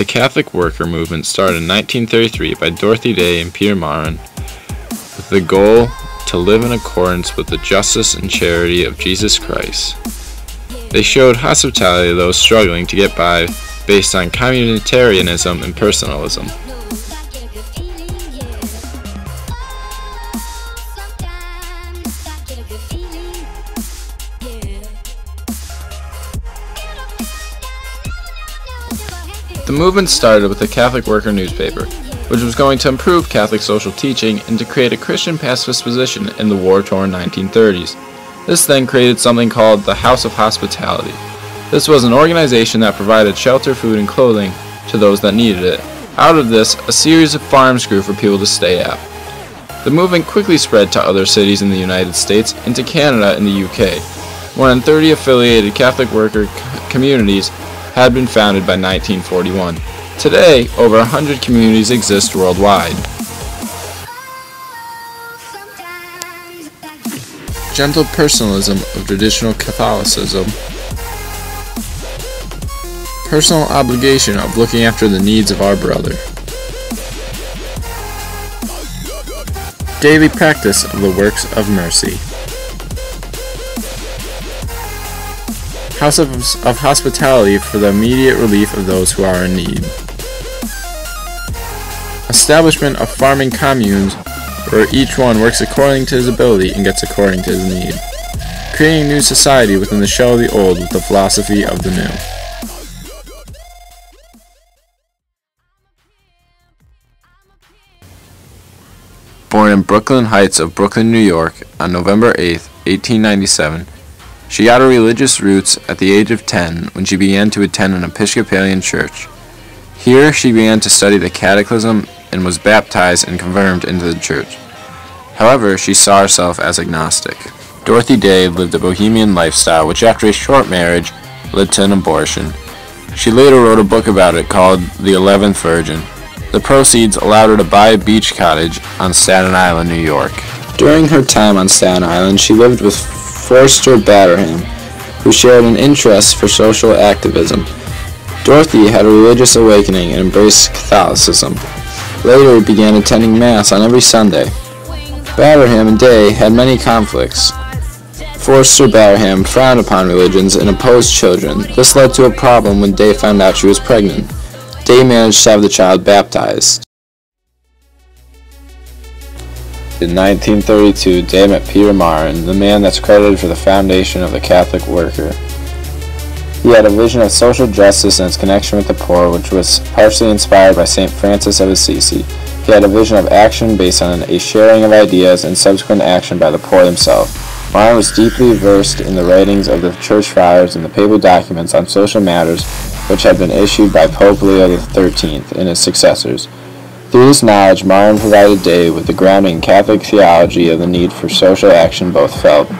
The Catholic worker movement started in 1933 by Dorothy Day and Peter Maurin with the goal to live in accordance with the justice and charity of Jesus Christ. They showed hospitality to those struggling to get by based on communitarianism and personalism. The movement started with the Catholic Worker newspaper, which was going to improve Catholic social teaching and to create a Christian pacifist position in the war-torn 1930s. This then created something called the House of Hospitality. This was an organization that provided shelter, food, and clothing to those that needed it. Out of this, a series of farms grew for people to stay at. The movement quickly spread to other cities in the United States and to Canada and the UK. More than 30 affiliated Catholic worker communities had been founded by 1941. Today, over 100 communities exist worldwide. Gentle personalism of traditional Catholicism. Personal obligation of looking after the needs of our brother. Daily practice of the works of mercy. House of, of Hospitality for the immediate relief of those who are in need. Establishment of farming communes where each one works according to his ability and gets according to his need. Creating new society within the shell of the old with the philosophy of the new. Born in Brooklyn Heights of Brooklyn, New York on November 8, 1897, she got her religious roots at the age of 10 when she began to attend an Episcopalian church. Here she began to study the Catechism and was baptized and confirmed into the church. However, she saw herself as agnostic. Dorothy Day lived a bohemian lifestyle which after a short marriage led to an abortion. She later wrote a book about it called The Eleventh Virgin. The proceeds allowed her to buy a beach cottage on Staten Island, New York. During her time on Staten Island, she lived with Forster Batterham, who shared an interest for social activism. Dorothy had a religious awakening and embraced Catholicism. Later began attending Mass on every Sunday. Batterham and Day had many conflicts. Forster Batterham frowned upon religions and opposed children. This led to a problem when Day found out she was pregnant. Day managed to have the child baptized. In 1932, Day met Peter Maurin, the man that's credited for the foundation of the Catholic worker. He had a vision of social justice and its connection with the poor, which was partially inspired by St. Francis of Assisi. He had a vision of action based on a sharing of ideas and subsequent action by the poor themselves. Maurin was deeply versed in the writings of the Church Fathers and the papal documents on social matters which had been issued by Pope Leo XIII and his successors. Through this knowledge, Maurin provided Day with the grounding in Catholic theology of the need for social action both felt